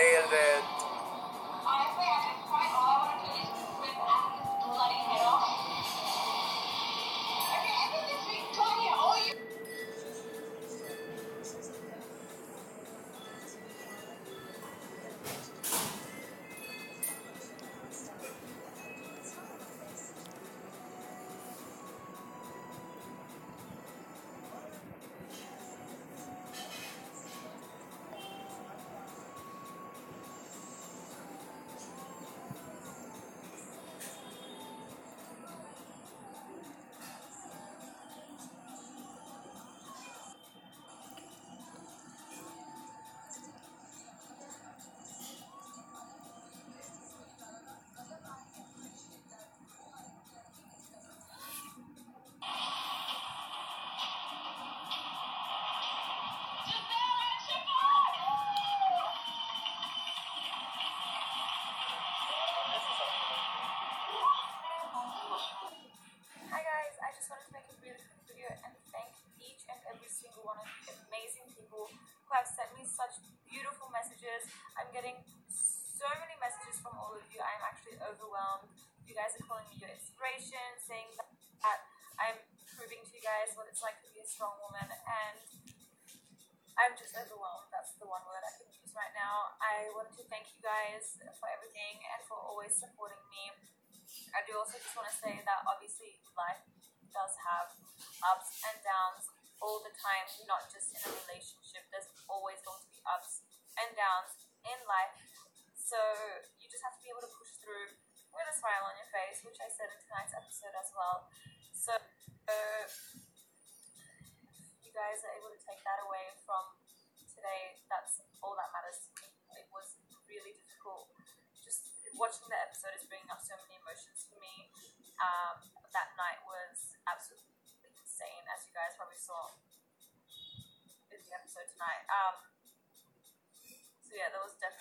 nailed it. I'm getting so many messages from all of you. I'm actually overwhelmed. You guys are calling me your inspiration, saying that I'm proving to you guys what it's like to be a strong woman, and I'm just overwhelmed. That's the one word I can use right now. I wanted to thank you guys for everything and for always supporting me. I do also just want to say that obviously life does have ups and downs all the time, not just in a relationship. There's always going to be ups and downs in life. So you just have to be able to push through with a smile on your face, which I said in tonight's episode as well. So uh, you guys are able to take that away from today. That's all that matters to me. It was really difficult. Just watching the episode is bringing up so many emotions for me. Um, that night was absolutely insane, as you guys probably saw in the episode tonight. Um, yeah, that was definitely.